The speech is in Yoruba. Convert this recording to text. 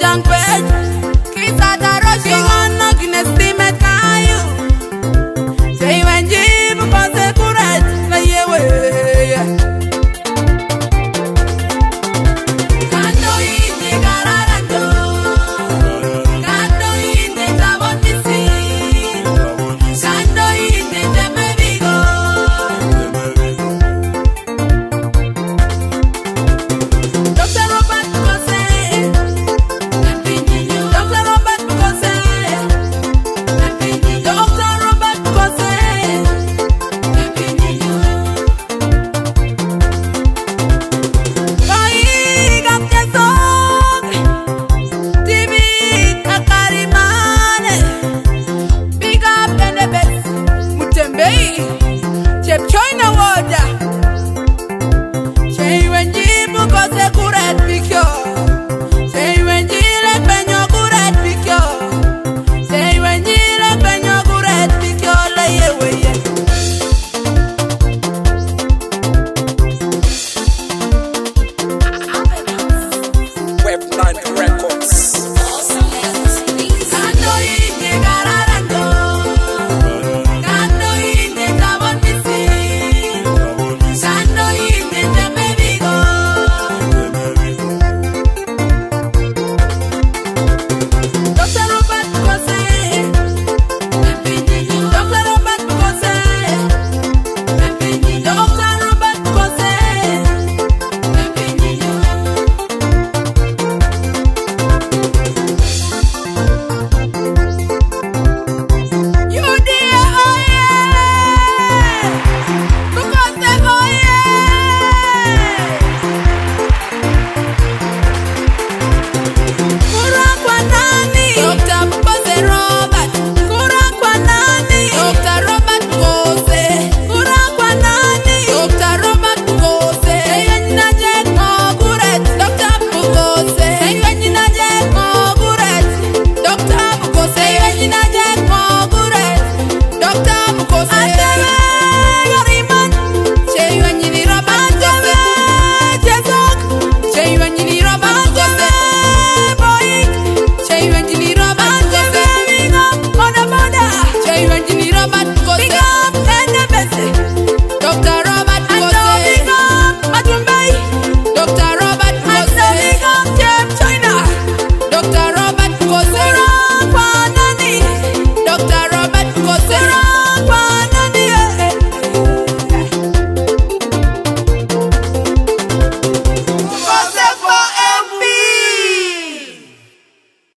jangpet Kita taruh